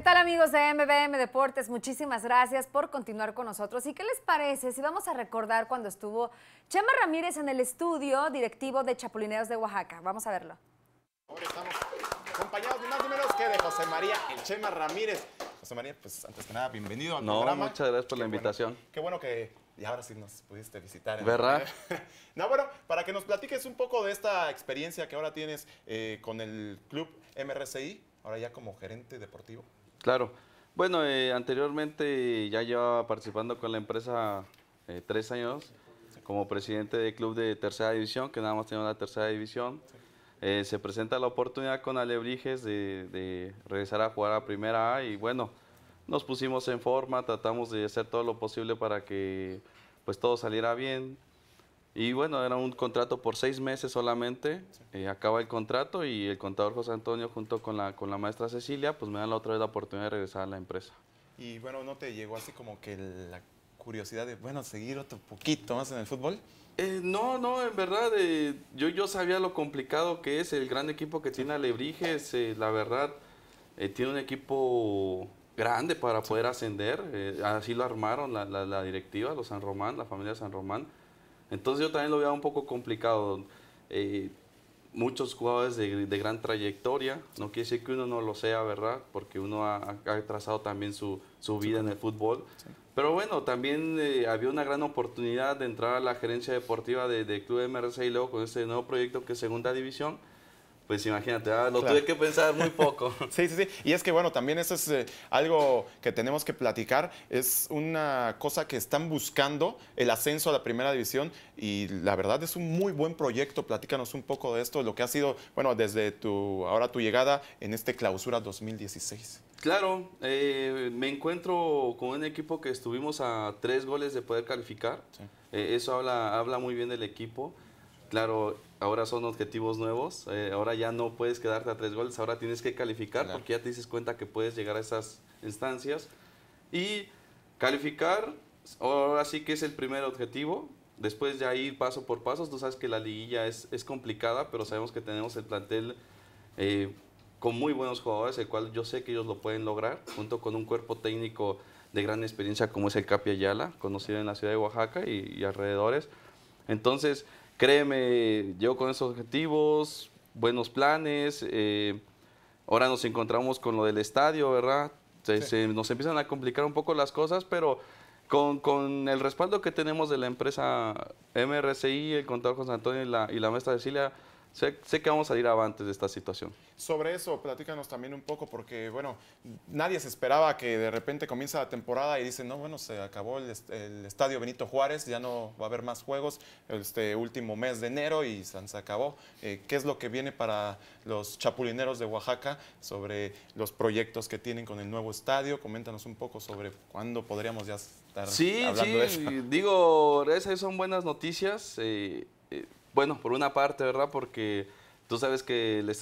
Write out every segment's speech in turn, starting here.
¿Qué tal amigos de MBM Deportes? Muchísimas gracias por continuar con nosotros. ¿Y qué les parece si vamos a recordar cuando estuvo Chema Ramírez en el estudio directivo de Chapulineros de Oaxaca? Vamos a verlo. Ahora estamos acompañados de más números que de José María El Chema Ramírez. José María, pues antes que nada, bienvenido al No, programa. muchas gracias por Qué la bueno- invitación. qué bueno que y ahora sí nos pudiste visitar. en- ¿Verdad? no, bueno, para que nos platiques un poco de esta experiencia que ahora tienes eh, con el club MRCI, ahora ya como gerente deportivo. Claro. Bueno, eh, anteriormente ya llevaba participando con la empresa eh, tres años como presidente del club de tercera división, que nada más tenía la tercera división. Eh, se presenta la oportunidad con Alebrijes de, de regresar a jugar a primera A y bueno, nos pusimos en forma, tratamos de hacer todo lo posible para que pues todo saliera bien. Y bueno, era un contrato por seis meses solamente. Eh, acaba el contrato y el contador José Antonio junto con la, con la maestra Cecilia, pues me dan la otra vez la oportunidad de regresar a la empresa. Y bueno, ¿no te llegó así como que la curiosidad de, bueno, seguir otro poquito más en el fútbol? Eh, no, no, en verdad, eh, yo, yo sabía lo complicado que es el gran equipo que tiene Alebrijes. eh, la verdad, eh, tiene un equipo grande para poder ascender. eh, así lo armaron la, la- la directiva, los San Román, la familia San Román. Entonces yo también lo veía un poco complicado. eh, muchos jugadores de, de gran trayectoria, no quiere decir que uno no lo sea, ¿verdad? Porque uno ha, ha trazado también su, su vida en el fútbol. Pero bueno, también eh, había una gran oportunidad de entrar a la gerencia deportiva de, de Club MRC y luego con este nuevo proyecto que es Segunda División. Pues imagínate, ah, lo Claro. tuve que pensar muy poco. Sí, sí, sí. Y es que, bueno, también eso es eh, algo que tenemos que platicar. Es una cosa que están buscando, el ascenso a la primera división. Y la verdad es un muy buen proyecto. Platícanos un poco de esto, lo que ha sido, bueno, desde tu, ahora tu llegada en este clausura 2016. Claro, eh, me encuentro con un equipo que estuvimos a tres goles de poder calificar. Sí. Eh, eso habla, habla muy bien del equipo. Claro, ahora son objetivos nuevos. eh, ahora ya no puedes quedarte a tres goles, ahora tienes que calificar Claro. porque ya te dices cuenta que puedes llegar a esas instancias. Y calificar, ahora sí que es el primer objetivo. Después de ahí paso por pasos, tú sabes que la liguilla es, es complicada, pero sabemos que tenemos el plantel eh, con muy buenos jugadores, el cual yo sé que ellos lo pueden lograr, junto con un cuerpo técnico de gran experiencia como es el Capi Ayala, conocido en la ciudad de Oaxaca y, y alrededores. Entonces, créeme, yo con esos objetivos, buenos planes, eh, ahora nos encontramos con lo del estadio, ¿verdad? Se- Sí. se- nos empiezan a complicar un poco las cosas, pero con, con el respaldo que tenemos de la empresa MRCI, el contador José Antonio y la, y la maestra Cecilia, sé, sé que vamos a salir avantes de esta situación. Sobre eso, platícanos también un poco, porque, bueno, nadie se esperaba que de repente comienza la temporada y dicen, no, bueno, se acabó el, est- el estadio Benito Juárez, ya no va a haber más juegos este último mes de enero y se se acabó. Eh, ¿Qué es lo que viene para los chapulineros de Oaxaca sobre los proyectos que tienen con el nuevo estadio? Coméntanos un poco sobre cuándo podríamos ya estar Sí, hablando de eso. sí, digo, esas son buenas noticias. eh, eh, bueno, por una parte, ¿verdad? Porque tú sabes que el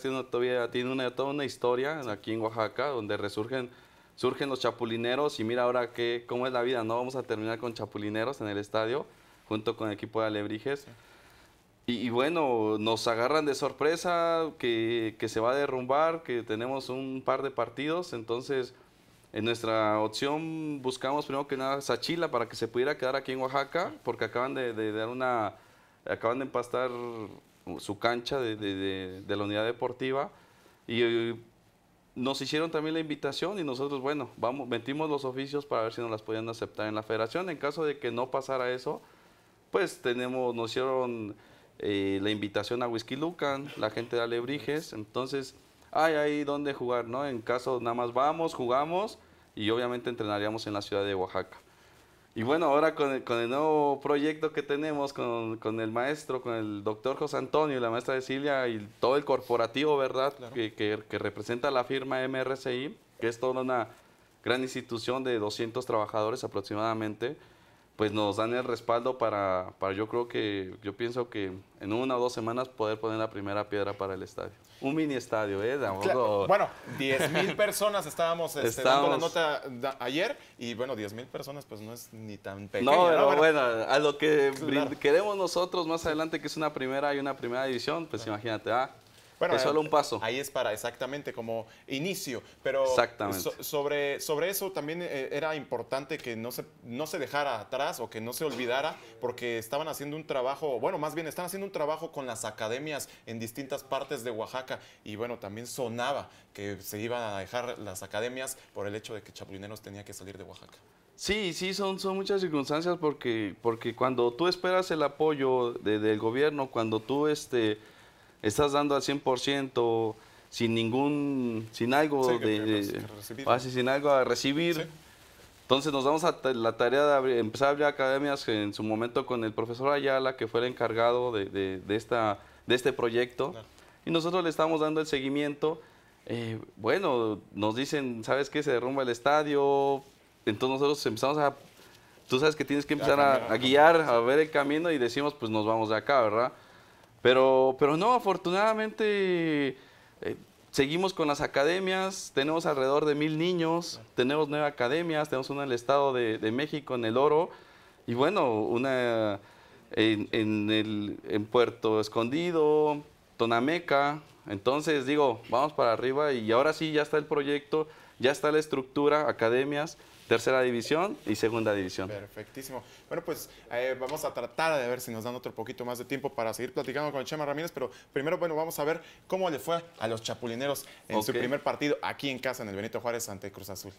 tiene una- todavía tiene una, toda una historia aquí en Oaxaca, donde resurgen surgen los chapulineros y mira ahora qué, cómo es la vida, ¿no? Vamos a terminar con chapulineros en el estadio, junto con el equipo de Alebrijes. Y, y bueno, nos agarran de sorpresa que, que se va a derrumbar, que tenemos un par de partidos, entonces en nuestra opción buscamos primero que nada Sachila para que se pudiera quedar aquí en Oaxaca, porque acaban de, de dar una, acaban de empastar su cancha de, de- de- de la unidad deportiva y nos hicieron también la invitación y nosotros, bueno, vamos, metimos los oficios para ver si nos las podían aceptar en la federación. En caso de que no pasara eso, pues tenemos, nos hicieron eh, la invitación a Whisky Lucan, la gente de Alebrijes, entonces hay ahí donde jugar, ¿no? En caso nada más vamos, jugamos y obviamente entrenaríamos en la ciudad de Oaxaca. Y bueno, ahora con el, con el nuevo proyecto que tenemos con, con el maestro, con el doctor José Antonio y la maestra Cecilia y todo el corporativo, ¿verdad? Claro. Que, que- que representa la firma MRCI, que es toda una gran institución de 200 trabajadores aproximadamente, pues nos dan el respaldo para, para yo creo que, yo pienso que en una o dos semanas poder poner la primera piedra para el estadio. Un mini estadio, ¿eh? Tampoco- Claro, Bueno, 10 mil personas estábamos este, dando la nota ayer y bueno, 10 mil personas pues no es ni tan pequeño. No, pero Bueno, bueno, a lo que Claro. queremos nosotros más adelante, que es una primera y una primera división, pues imagínate, ah, Bueno, es solo eh, un paso. Ahí es para exactamente como inicio, pero so- sobre, sobre eso también eh, era importante que no se, no se dejara atrás o que no se olvidara porque estaban haciendo un trabajo, bueno, más bien están haciendo un trabajo con las academias en distintas partes de Oaxaca y bueno, también sonaba que se iban a dejar las academias por el hecho de que Chapulineros tenía que salir de Oaxaca. Sí, sí, son, son muchas circunstancias porque, porque cuando tú esperas el apoyo de- del gobierno, cuando tú este, estás dando al 100% sin ningún, sin algo Sí, de, de- ah, sí, sin algo a recibir, Sí. entonces nos damos a la tarea de abrir- empezar a abrir academias en su momento con el profesor Ayala, que fue el encargado de, de- de esta, de este proyecto, Claro. y nosotros le estamos dando el seguimiento. Eh, bueno, nos dicen, ¿sabes qué? Se derrumba el estadio, entonces nosotros empezamos a... Tú sabes que tienes que empezar a, a guiar, a ver el camino y decimos, pues nos vamos de acá, ¿verdad? Pero, pero no, afortunadamente eh, seguimos con las academias, tenemos alrededor de mil niños, tenemos nueve academias, tenemos una en el Estado de, México, en El Oro, y bueno, una en, en el, en Puerto Escondido, Tonameca, entonces digo, vamos para arriba y ahora sí ya está el proyecto, ya está la estructura, academias, tercera división y segunda división. Perfectísimo. Bueno, pues eh, vamos a tratar de ver si nos dan otro poquito más de tiempo para seguir platicando con Chema Ramírez, pero primero, bueno, vamos a ver cómo le fue a los chapulineros en su primer partido aquí en casa, en el Benito Juárez ante Cruz Azul.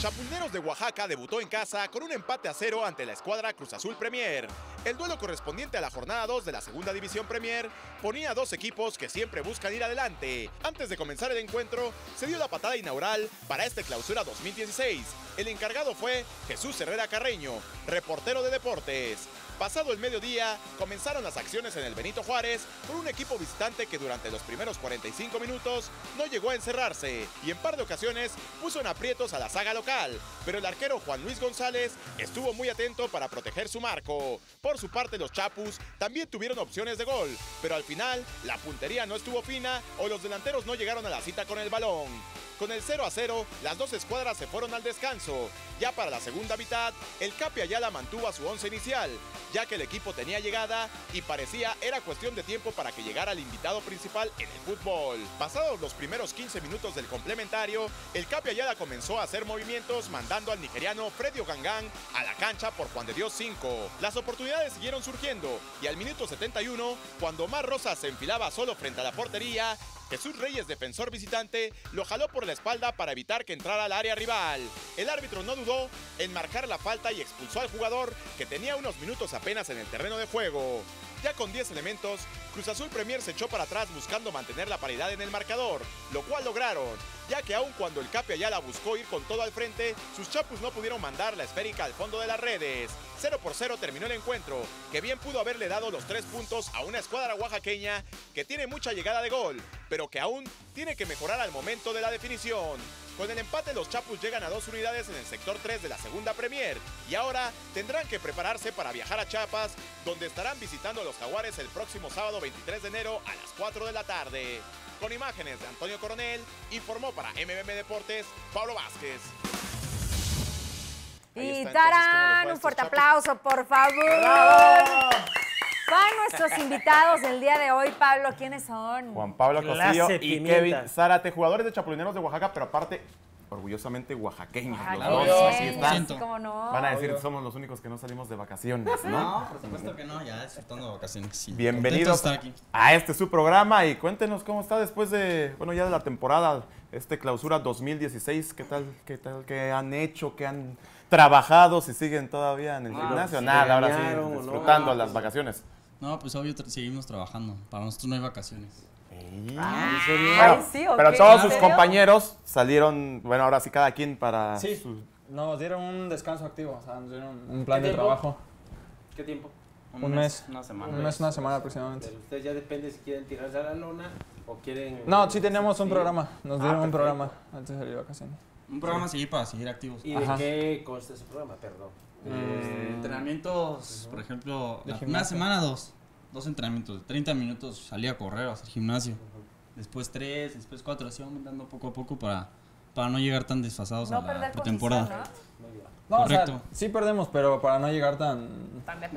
Chapulineros de Oaxaca debutó en casa con un empate a cero ante la escuadra Cruz Azul Premier. El duelo correspondiente a la jornada 2 de la Segunda División Premier ponía a dos equipos que siempre buscan ir adelante. Antes de comenzar el encuentro, se dio la patada inaugural para este clausura 2016. El encargado fue Jesús Herrera Carreño, reportero de deportes. Pasado el mediodía, comenzaron las acciones en el Benito Juárez por un equipo visitante que durante los primeros 45 minutos no llegó a encerrarse y en par de ocasiones puso en aprietos a la saga local, pero el arquero Juan Luis González estuvo muy atento para proteger su marco. Por su parte, los Chapus también tuvieron opciones de gol, pero al final la puntería no estuvo fina o los delanteros no llegaron a la cita con el balón. Con el 0 a 0, las dos escuadras se fueron al descanso. Ya para la segunda mitad, el Capi Ayala mantuvo a su once inicial, ya que el equipo tenía llegada y parecía era cuestión de tiempo para que llegara el invitado principal en el fútbol. Pasados los primeros 15 minutos del complementario, el Capi Ayala comenzó a hacer movimientos mandando al nigeriano Freddy Ogangán a la cancha por Juan de Dios 5. Las oportunidades siguieron surgiendo y al minuto 71, cuando Omar Rosas se enfilaba solo frente a la portería, Jesús Reyes, defensor visitante, lo jaló por la espalda para evitar que entrara al área rival. El árbitro no dudó en marcar la falta y expulsó al jugador que tenía unos minutos apenas en el terreno de juego. Ya con 10 elementos, Cruz Azul Premier se echó para atrás buscando mantener la paridad en el marcador, lo cual lograron, ya que aun cuando el Capi Ayala buscó ir con todo al frente, sus chapus no pudieron mandar la esférica al fondo de las redes. 0 por 0 terminó el encuentro, que bien pudo haberle dado los tres puntos a una escuadra oaxaqueña que tiene mucha llegada de gol, pero que aún tiene que mejorar al momento de la definición. Con el empate los Chapus llegan a dos unidades en el sector 3 de la segunda Premier y ahora tendrán que prepararse para viajar a Chiapas, donde estarán visitando a los Jaguares el próximo sábado 23 de enero a las 4 de la tarde. Con imágenes de Antonio Coronel, informó para MMM Deportes Pablo Vázquez. Y está, entonces, ¿cómo le fue a tarán, un fuerte aplauso, por favor. Van nuestros invitados del día de hoy, Pablo. ¿Quiénes son? Juan Pablo Cosillo y. Kevin Zárate, jugadores de Chapulineros de Oaxaca, pero aparte, orgullosamente oaxaqueños. Ah, los dos, bien, así están. sí, cómo no. Van a decir que somos los únicos que no salimos de vacaciones, ¿no? No, por supuesto que no, ya disfrutando de vacaciones. Sí. Bienvenidos aquí. a este su programa y cuéntenos cómo está después de, bueno, ya de la temporada, este clausura 2016, ¿qué tal, qué tal, qué han hecho, qué han trabajado, si siguen todavía en el gimnasio? pues, Nada, ahora sí, disfrutando No, las pues, vacaciones. No, pues obvio tra- seguimos trabajando. Para nosotros no hay vacaciones. ¿En serio? Ay, sí, ¿o Pero todos ¿En sus serio? compañeros salieron, bueno, ahora sí cada quien para Sí, su- nos dieron un descanso activo, o sea, nos dieron un plan ¿Qué de tiempo? trabajo. ¿Qué tiempo? Un mes. Una semana. Un mes, una semana aproximadamente. Pero ustedes ya depende si quieren tirarse a la lona o quieren... No, sí tenemos un Sí. programa. Nos Ah, dieron un perfecto. programa antes de salir de vacaciones. Un programa seguir para seguir activos. ¿Y de Ajá. qué consta ese programa? Perdón. Eh, entrenamientos, por ejemplo, De gimnasio. semana dos. Dos entrenamientos. de 30 minutos salí a correr, a hacer gimnasio. Después tres, después cuatro. Así vamos dando poco a poco para para no llegar tan desfasados No a la pretemporada. ¿no? No, o sea, Correcto. sí perdemos, pero para no llegar tan...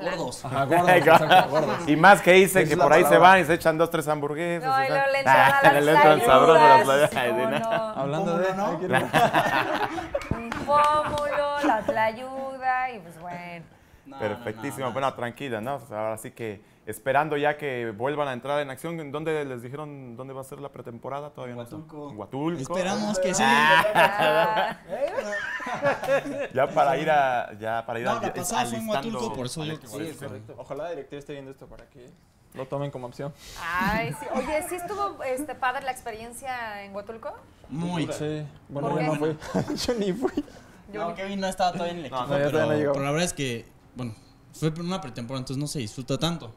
Gordos. Ajá, gordos, exacto, gordos. Y más que dicen Esa que por ahí se van y se echan dos, tres hamburguesas. No, y luego le entran Ah, las le entran sabroso a no. no. Hablando de... que- Un pómulo, la tlayuda y pues bueno. No, Perfectísimo. no, no, no. Bueno, tranquila, ¿no? O sea, ahora sí que esperando ya que vuelvan a entrar en acción. ¿En ¿Dónde les dijeron dónde va a ser la pretemporada? Todavía no. Huatulco. En Huatulco. Esperamos que sí. Ah, Ya para ir a. Ya para ir No, a- la pasada fue en alistando- Huatulco, por alistando- Sí, es correcto. Ojalá la directiva esté viendo esto para que lo tomen como opción. Ay, sí. Oye, ¿sí estuvo este, padre la experiencia en Huatulco? Muy. Sí, bueno, ¿Por yo no fui. yo ni fui. No, Kevin no estaba todavía en el equipo. No, no, yo no pero la verdad es que, bueno, fue una pretemporada, entonces no se disfruta tanto.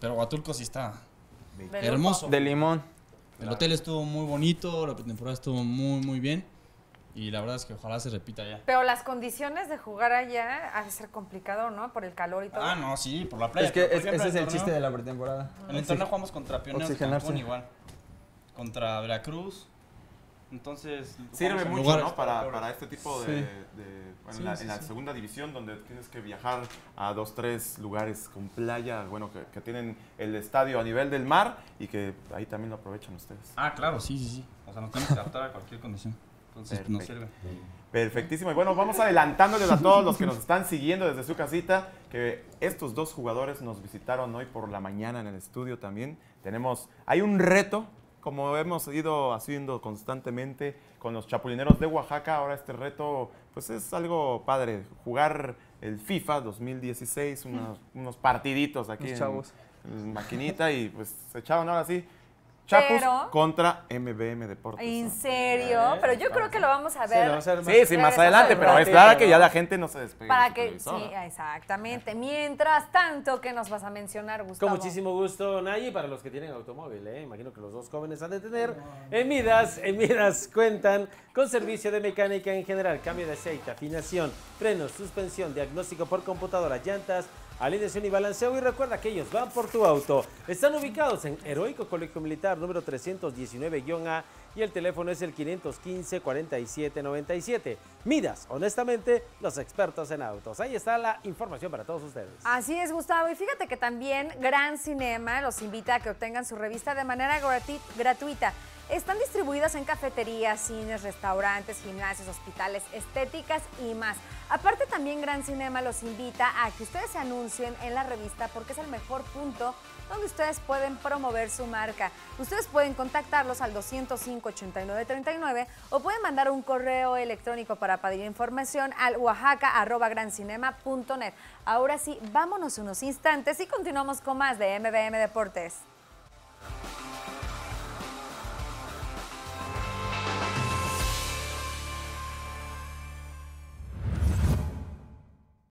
Pero Huatulco sí está hermoso. De limón. El hotel estuvo muy bonito, la pretemporada estuvo muy, muy bien. Y la verdad es que ojalá se repita ya. Pero las condiciones de jugar allá ha de ser complicado, ¿no? Por el calor y todo. Ah, no, sí, por la playa. Es que es- ejemplo, ese es el torneo- chiste de la pretemporada. En el torneo jugamos contra Pioneros. Cancún igual. Contra Veracruz. Entonces... Sirve mucho, lugares- ¿no? Para, para este tipo de. Sí. de- bueno, Sí, en la, sí, en la sí. segunda división, donde tienes que viajar a dos, tres lugares con playa, bueno, que, que tienen el estadio a nivel del mar y que ahí también lo aprovechan ustedes. Ah, claro, sí, sí, sí. O sea, nos tenemos que adaptar a cualquier condición. Entonces, pues, nos sirve. Perfectísimo. Y bueno, vamos adelantándoles a todos los que nos están siguiendo desde su casita que estos dos jugadores nos visitaron hoy por la mañana en el estudio también. Tenemos, hay un reto, como hemos ido haciendo constantemente con los chapulineros de Oaxaca. Ahora este reto, pues es algo padre, jugar el FIFA 2016, unos, unos partiditos aquí Los en, chavos. en maquinita y pues se echaban ahora sí. Chapus Pero- contra MBM Deportes. ¿En ¿no? serio? Pero yo creo que lo vamos a Sí, lo ver. vamos a ver más. Sí, sí, más adelante, pero es claro que ya la gente no se despegue. de Para que, televisor. sí, exactamente. Mientras tanto, ¿qué nos vas a mencionar, Gustavo? Con muchísimo gusto, Nayi, para los que tienen automóvil, ¿eh? imagino que los dos jóvenes han de tener. En Midas, en Midas cuentan con servicio de mecánica en general, cambio de aceite, afinación, frenos, suspensión, diagnóstico por computadora, llantas, alineación y balanceo. Y recuerda que ellos van por tu auto. Están ubicados en Heroico Colegio Militar número 319-A y el teléfono es el 515-4797. Midas, honestamente, los expertos en autos. Ahí está la información para todos ustedes. Así es, Gustavo. Y fíjate que también Gran Cinema los invita a que obtengan su revista de manera gratuita. Están distribuidas en cafeterías, cines, restaurantes, gimnasios, hospitales, estéticas y más. Aparte también Gran Cinema los invita a que ustedes se anuncien en la revista porque es el mejor punto donde ustedes pueden promover su marca. Ustedes pueden contactarlos al 205-8939 o pueden mandar un correo electrónico para pedir información al oaxaca.grancinema.net. Ahora sí, vámonos unos instantes y continuamos con más de MBM Deportes.